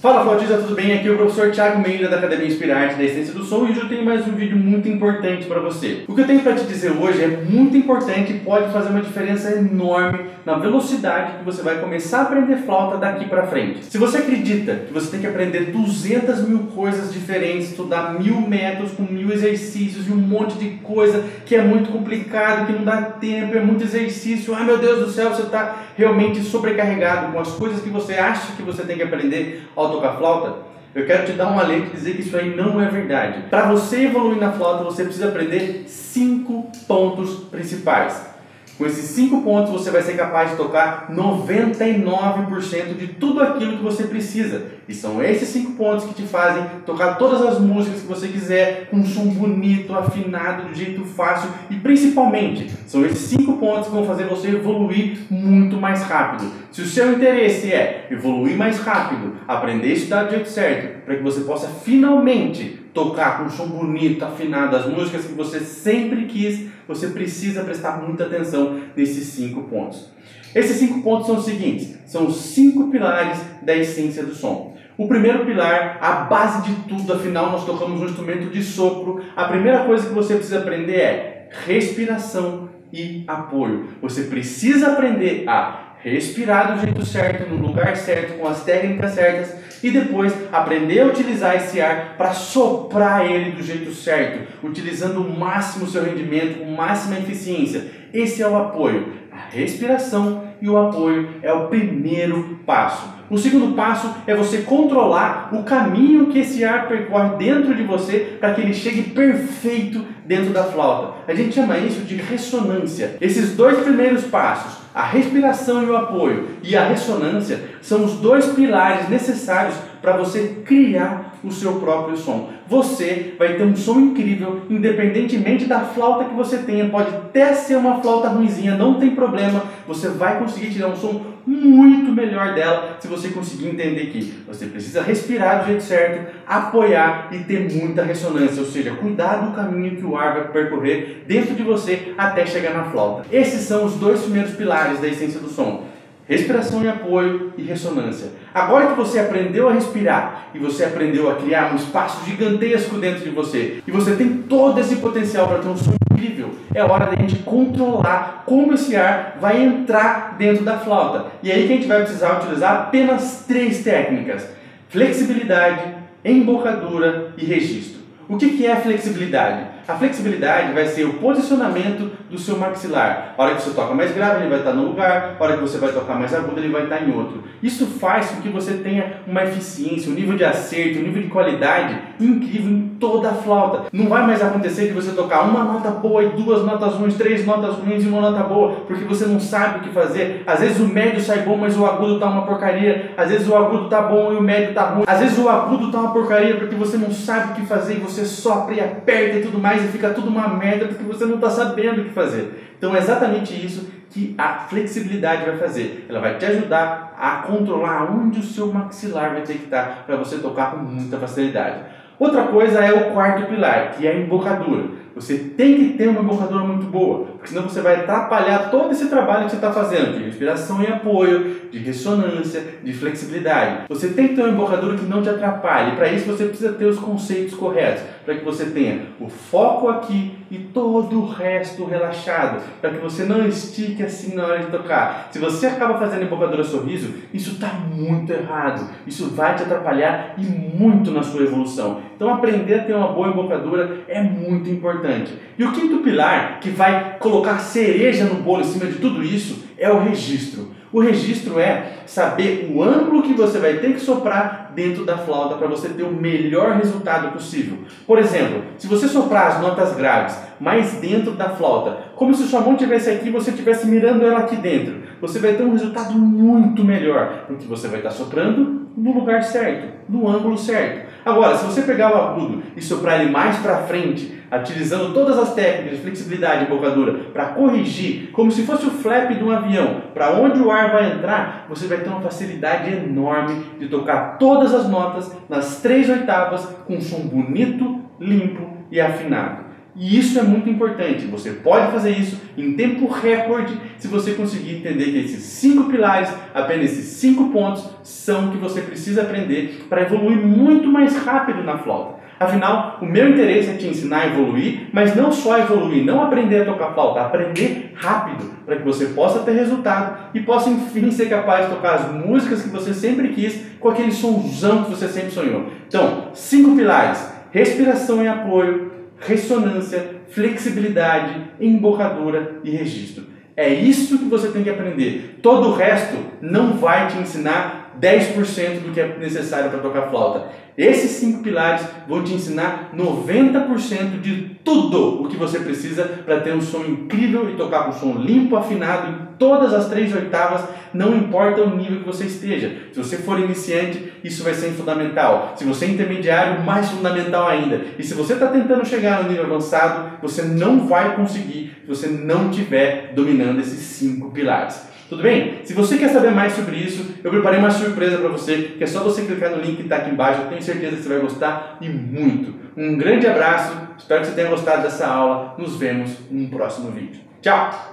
Fala Flautista, tudo bem? Aqui é o professor Thiago Meira da Academia Inspirarte da Essência do Som e hoje eu tenho mais um vídeo muito importante para você. O que eu tenho para te dizer hoje é muito importante e pode fazer uma diferença enorme na velocidade que você vai começar a aprender flauta daqui para frente. Se você acredita que você tem que aprender 200 mil coisas diferentes, estudar mil métodos com mil exercícios e um monte de coisa que é muito complicado, que não dá tempo, é muito exercício, ai meu Deus do céu, você está realmente sobrecarregado com as coisas que você acha que você tem que aprender ao tocar flauta, eu quero te dar um alento e dizer que isso aí não é verdade. Para você evoluir na flauta, você precisa aprender cinco pontos principais. Com esses cinco pontos você vai ser capaz de tocar 99% de tudo aquilo que você precisa. E são esses cinco pontos que te fazem tocar todas as músicas que você quiser, com um som bonito, afinado, de jeito fácil. E principalmente, são esses cinco pontos que vão fazer você evoluir muito mais rápido. Se o seu interesse é evoluir mais rápido, aprender a estudar do jeito certo, para que você possa finalmente tocar com um som bonito, afinado, as músicas que você sempre quis, você precisa prestar muita atenção nesses cinco pontos. Esses cinco pontos são os seguintes: são os cinco pilares da essência do som. O primeiro pilar, a base de tudo, afinal nós tocamos um instrumento de sopro. A primeira coisa que você precisa aprender é respiração e apoio. Você precisa aprender a respirar do jeito certo, no lugar certo, com as técnicas certas e depois aprender a utilizar esse ar para soprar ele do jeito certo, utilizando o máximo seu rendimento, com máxima eficiência. Esse é o apoio. A respiração e o apoio é o primeiro passo. O segundo passo é você controlar o caminho que esse ar percorre dentro de você para que ele chegue perfeito dentro da flauta. A gente chama isso de ressonância. Esses dois primeiros passos, a respiração e o apoio e a ressonância, são os dois pilares necessários para você criar o seu próprio som. Você vai ter um som incrível, independentemente da flauta que você tenha. Pode até ser uma flauta ruimzinha, não tem problema. Você vai conseguir tirar um som muito melhor dela se você conseguir entender que você precisa respirar do jeito certo, apoiar e ter muita ressonância, ou seja, cuidar do caminho que o ar vai percorrer dentro de você até chegar na flauta. Esses são os dois primeiros pilares da essência do som. Respiração e apoio e ressonância. Agora que você aprendeu a respirar e você aprendeu a criar um espaço gigantesco dentro de você e você tem todo esse potencial para ter um som é hora da gente controlar como esse ar vai entrar dentro da flauta. E aí que a gente vai precisar utilizar apenas três técnicas: flexibilidade, embocadura e registro. O que é flexibilidade? A flexibilidade vai ser o posicionamento do seu maxilar. A hora que você toca mais grave, ele vai estar no lugar, a hora que você vai tocar mais agudo, ele vai estar em outro. Isso faz com que você tenha uma eficiência, um nível de acerto, um nível de qualidade incrível em toda a flauta. Não vai mais acontecer de você tocar uma nota boa e duas notas ruins, três notas ruins e uma nota boa, porque você não sabe o que fazer. Às vezes o médio sai bom, mas o agudo está uma porcaria. Às vezes o agudo está bom e o médio está ruim. Às vezes o agudo está uma porcaria porque você não sabe o que fazer e você sopra e aperta e tudo mais e fica tudo uma merda porque você não está sabendo o que fazer. Então é exatamente isso que a flexibilidade vai fazer. Ela vai te ajudar a controlar onde o seu maxilar vai ter que estar para você tocar com muita facilidade. Outra coisa é o quarto pilar, que é a embocadura. Você tem que ter uma embocadura muito boa, porque senão você vai atrapalhar todo esse trabalho que você está fazendo de respiração e apoio, de ressonância, de flexibilidade. Você tem que ter uma embocadura que não te atrapalhe. Para isso você precisa ter os conceitos corretos, para que você tenha o foco aqui e todo o resto relaxado, para que você não estique assim na hora de tocar. Se você acaba fazendo embocadura sorriso, isso está muito errado. Isso vai te atrapalhar e muito na sua evolução. Então aprender a ter uma boa embocadura é muito importante. E o quinto pilar, que vai colocar cereja no bolo em cima de tudo isso, é o registro. O registro é saber o ângulo que você vai ter que soprar dentro da flauta para você ter o melhor resultado possível. Por exemplo, se você soprar as notas graves mais dentro da flauta, como se sua mão estivesse aqui e você estivesse mirando ela aqui dentro, você vai ter um resultado muito melhor, porque você vai estar soprando no lugar certo, no ângulo certo. Agora, se você pegar o agudo e soprar ele mais para frente, utilizando todas as técnicas de flexibilidade e embocadura para corrigir, como se fosse o flap de um avião, para onde o ar vai entrar, você vai ter uma facilidade enorme de tocar todas as notas nas três oitavas com um som bonito, limpo e afinado. E isso é muito importante. Você pode fazer isso em tempo recorde se você conseguir entender que esses cinco pilares, apenas esses cinco pontos, são o que você precisa aprender para evoluir muito mais rápido na flauta. Afinal, o meu interesse é te ensinar a evoluir, mas não só evoluir, não aprender a tocar flauta, aprender rápido, para que você possa ter resultado e possa enfim ser capaz de tocar as músicas que você sempre quis, com aquele somzão que você sempre sonhou. Então, cinco pilares: respiração e apoio, ressonância, flexibilidade, embocadura e registro. É isso que você tem que aprender. Todo o resto não vai te ensinar 10% do que é necessário para tocar flauta. Esses cinco pilares vão te ensinar 90% de tudo o que você precisa para ter um som incrível e tocar com som limpo, afinado em todas as três oitavas, não importa o nível que você esteja. Se você for iniciante, isso vai ser fundamental. Se você é intermediário, mais fundamental ainda. E se você está tentando chegar no nível avançado, você não vai conseguir se você não estiver dominando esses cinco pilares. Tudo bem? Se você quer saber mais sobre isso, eu preparei uma surpresa para você, que é só você clicar no link que está aqui embaixo. Eu tenho certeza que você vai gostar e muito. Um grande abraço, espero que você tenha gostado dessa aula. Nos vemos no próximo vídeo. Tchau!